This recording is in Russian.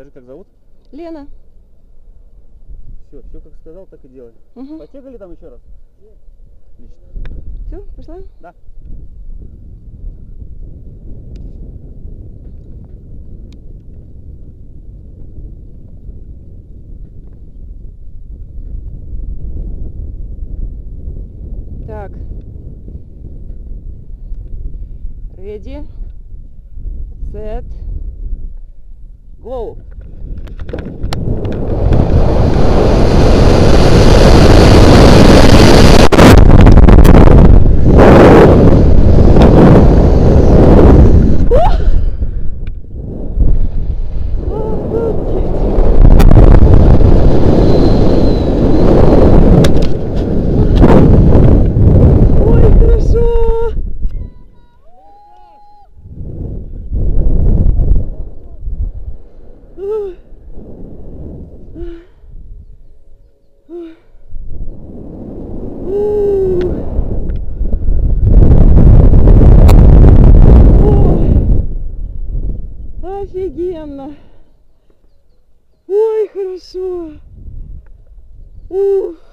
Скажи, как зовут? Лена. Все, все как сказал, так и делай. Угу. Потегали там еще раз? Отлично. Все, пошла? Да. Так. Ready. Set. Go. Офигенно. Ой, хорошо. Ух.